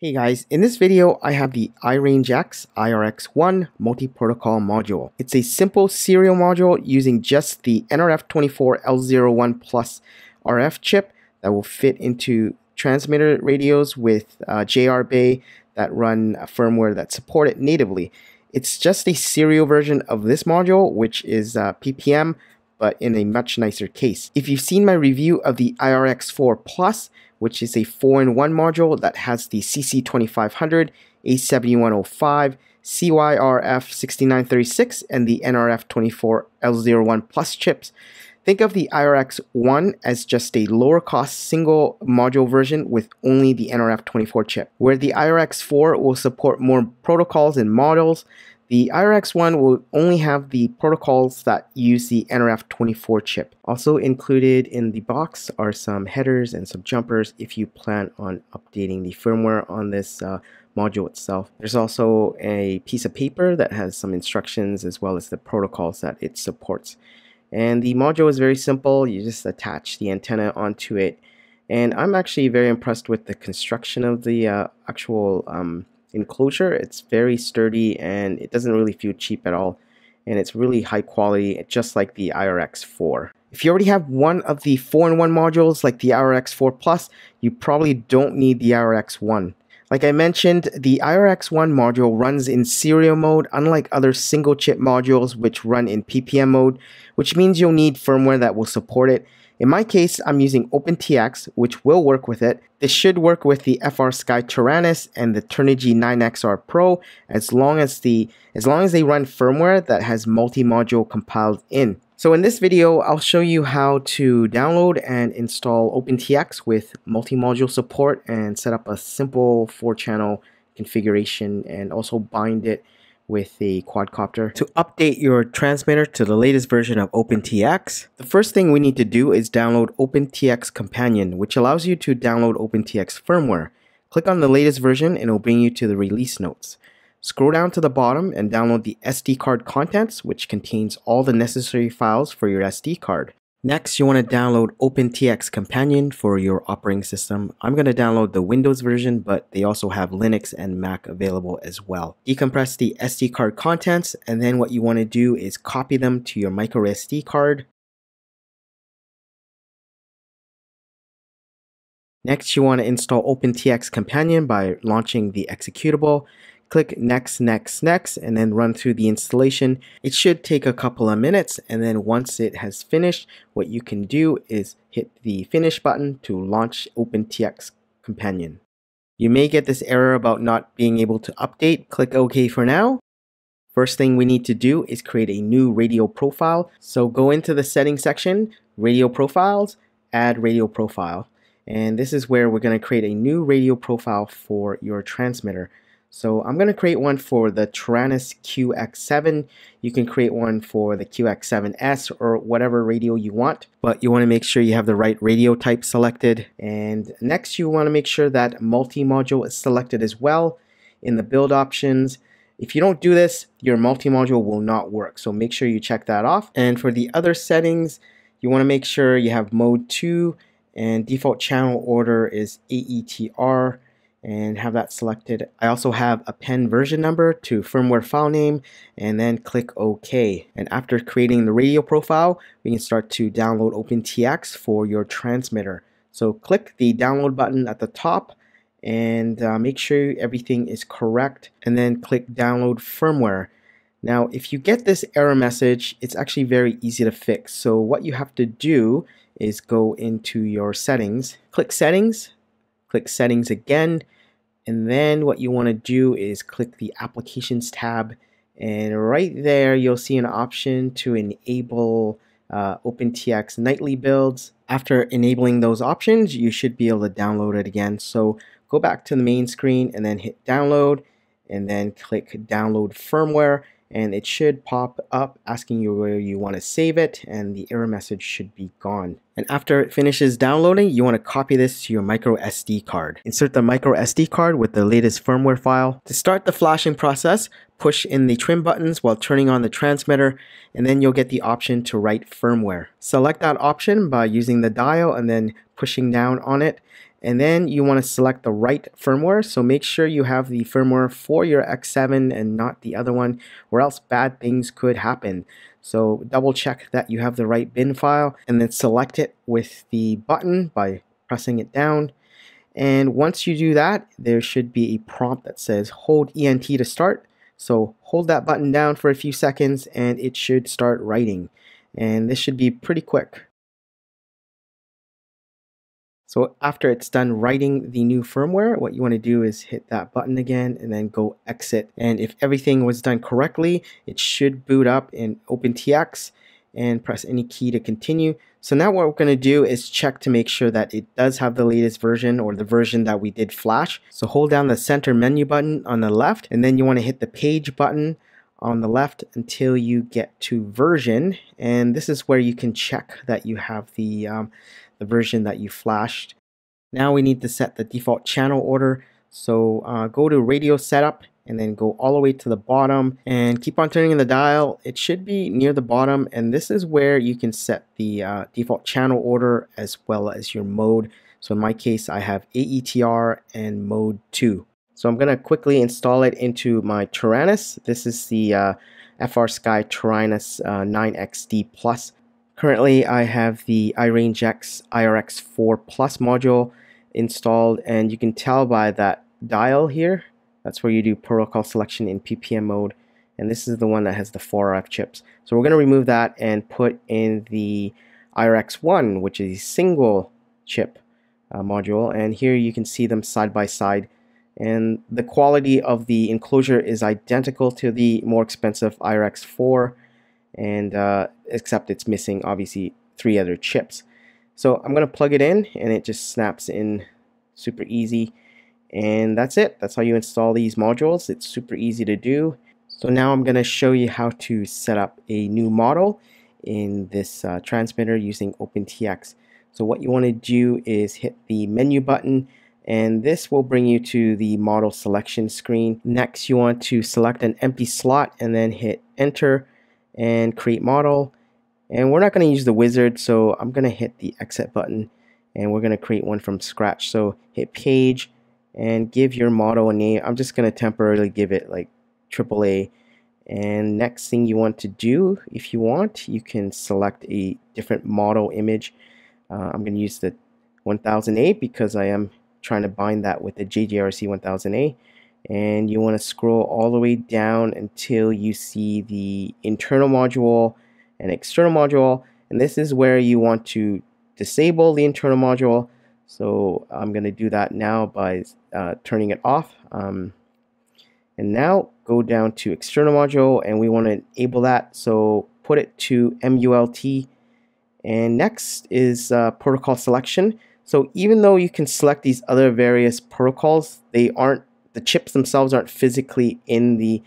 Hey guys, in this video I have the iRangeX IRX1 multi-protocol module. It's a simple serial module using just the NRF24L01 Plus RF chip that will fit into transmitter radios with uh, JR Bay that run firmware that support it natively. It's just a serial version of this module which is uh, PPM but in a much nicer case. If you've seen my review of the IRX4 Plus, which is a 4-in-1 module that has the CC2500, A7105, CYRF6936, and the NRF24L01 Plus chips, Think of the IRX1 as just a lower cost single module version with only the NRF24 chip. Where the IRX4 will support more protocols and models, the IRX1 will only have the protocols that use the NRF24 chip. Also included in the box are some headers and some jumpers if you plan on updating the firmware on this uh, module itself. There's also a piece of paper that has some instructions as well as the protocols that it supports. And the module is very simple. You just attach the antenna onto it. And I'm actually very impressed with the construction of the uh, actual um, enclosure. It's very sturdy and it doesn't really feel cheap at all. And it's really high quality, just like the IRX4. If you already have one of the 4-in-1 modules like the IRX4 Plus, you probably don't need the IRX1. Like I mentioned, the IRX1 module runs in serial mode unlike other single chip modules which run in PPM mode, which means you'll need firmware that will support it in my case, I'm using OpenTX, which will work with it. This should work with the FrSky Taranis and the Turnigy 9XR Pro as long as the as long as they run firmware that has multi-module compiled in. So in this video, I'll show you how to download and install OpenTX with multi-module support and set up a simple 4-channel configuration and also bind it with the quadcopter. To update your transmitter to the latest version of OpenTX, the first thing we need to do is download OpenTX Companion, which allows you to download OpenTX firmware. Click on the latest version and it'll bring you to the release notes. Scroll down to the bottom and download the SD card contents, which contains all the necessary files for your SD card. Next, you want to download OpenTX Companion for your operating system. I'm going to download the Windows version, but they also have Linux and Mac available as well. Decompress the SD card contents, and then what you want to do is copy them to your micro SD card. Next, you want to install OpenTX Companion by launching the executable click next, next, next, and then run through the installation. It should take a couple of minutes, and then once it has finished, what you can do is hit the finish button to launch OpenTX Companion. You may get this error about not being able to update. Click OK for now. First thing we need to do is create a new radio profile. So go into the settings section, radio profiles, add radio profile. And this is where we're going to create a new radio profile for your transmitter. So I'm going to create one for the Taranis QX7. You can create one for the QX7S or whatever radio you want, but you want to make sure you have the right radio type selected. And next you want to make sure that multi-module is selected as well in the build options. If you don't do this, your multi-module will not work. So make sure you check that off. And for the other settings, you want to make sure you have mode 2 and default channel order is AETR and have that selected. I also have a pen version number to firmware file name and then click OK. And after creating the radio profile, we can start to download OpenTX for your transmitter. So click the download button at the top and uh, make sure everything is correct and then click download firmware. Now, if you get this error message, it's actually very easy to fix. So what you have to do is go into your settings, click settings, click settings again, and then what you want to do is click the applications tab and right there you'll see an option to enable uh, OpenTX nightly builds. After enabling those options, you should be able to download it again. So go back to the main screen and then hit download and then click download firmware and it should pop up asking you where you want to save it and the error message should be gone. And after it finishes downloading, you want to copy this to your micro SD card. Insert the micro SD card with the latest firmware file. To start the flashing process, push in the trim buttons while turning on the transmitter and then you'll get the option to write firmware. Select that option by using the dial and then pushing down on it and then you want to select the right firmware. So make sure you have the firmware for your X7 and not the other one or else bad things could happen. So double check that you have the right bin file and then select it with the button by pressing it down. And once you do that there should be a prompt that says hold ENT to start. So hold that button down for a few seconds and it should start writing. And this should be pretty quick so after it's done writing the new firmware, what you want to do is hit that button again and then go exit. And if everything was done correctly, it should boot up in OpenTX and press any key to continue. So now what we're going to do is check to make sure that it does have the latest version or the version that we did flash. So hold down the center menu button on the left and then you want to hit the page button on the left until you get to version and this is where you can check that you have the um, the version that you flashed. Now we need to set the default channel order. So uh, go to radio setup and then go all the way to the bottom and keep on turning the dial. It should be near the bottom and this is where you can set the uh, default channel order as well as your mode. So in my case, I have AETR and mode 2. So I'm going to quickly install it into my Taranis. This is the uh, FrSky Taranis uh, 9XD Plus. Currently, I have the iRangeX IRX4 Plus module installed, and you can tell by that dial here, that's where you do protocol selection in PPM mode, and this is the one that has the 4RF chips. So we're going to remove that and put in the IRX1, which is a single chip uh, module, and here you can see them side by side and the quality of the enclosure is identical to the more expensive IRX4 and uh, except it's missing obviously three other chips. So I'm going to plug it in and it just snaps in super easy. And that's it. That's how you install these modules. It's super easy to do. So now I'm going to show you how to set up a new model in this uh, transmitter using OpenTX. So what you want to do is hit the menu button and this will bring you to the model selection screen. Next you want to select an empty slot and then hit enter and create model. And we're not going to use the wizard so I'm going to hit the exit button and we're going to create one from scratch. So hit page and give your model a name. I'm just going to temporarily give it like AAA and next thing you want to do if you want you can select a different model image. Uh, I'm going to use the 1000A because I am trying to bind that with the JJRC 1000A and you want to scroll all the way down until you see the internal module and external module. And this is where you want to disable the internal module. So I'm going to do that now by uh, turning it off. Um, and now go down to external module and we want to enable that. So put it to MULT and next is uh, protocol selection so even though you can select these other various protocols they aren't the chips themselves aren't physically in the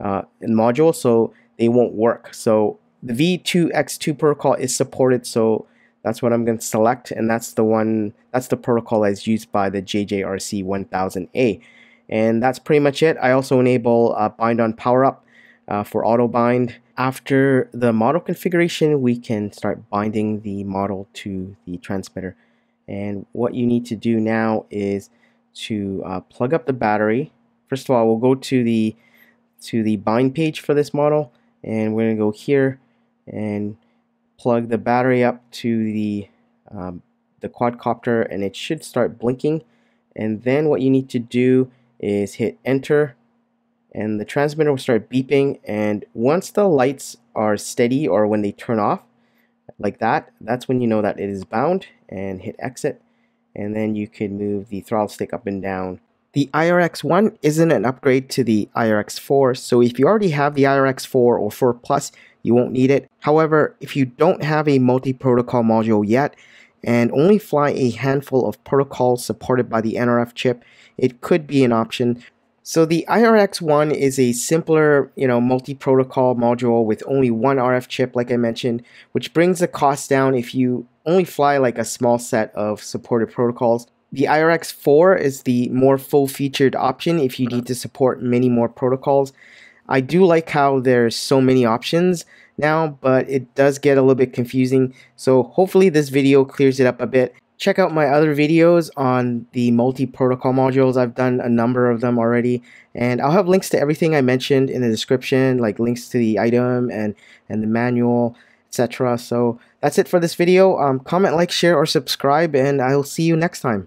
uh, in module, so they won't work. So the V2X2 protocol is supported, so that's what I'm going to select, and that's the one, that's the protocol that's used by the JJRC 1000A. And that's pretty much it. I also enable uh, bind on power up uh, for auto bind. After the model configuration, we can start binding the model to the transmitter. And what you need to do now is to uh, plug up the battery. First of all, we'll go to the to the bind page for this model and we're going to go here and plug the battery up to the um, the quadcopter and it should start blinking and then what you need to do is hit enter and the transmitter will start beeping and once the lights are steady or when they turn off like that that's when you know that it is bound and hit exit and then you can move the throttle stick up and down. The IRX1 isn't an upgrade to the IRX4, so if you already have the IRX4 or 4 Plus, you won't need it. However, if you don't have a multi-protocol module yet, and only fly a handful of protocols supported by the NRF chip, it could be an option. So the IRX1 is a simpler, you know, multi-protocol module with only one RF chip, like I mentioned, which brings the cost down if you only fly like a small set of supported protocols. The IRX4 is the more full-featured option if you need to support many more protocols. I do like how there's so many options now, but it does get a little bit confusing. So hopefully this video clears it up a bit. Check out my other videos on the multi-protocol modules. I've done a number of them already. And I'll have links to everything I mentioned in the description, like links to the item and, and the manual, etc. So that's it for this video. Um, comment, like, share, or subscribe, and I'll see you next time.